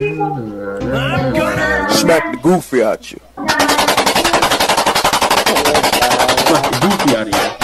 Smack the goofy out you. Smack the goofy out of you.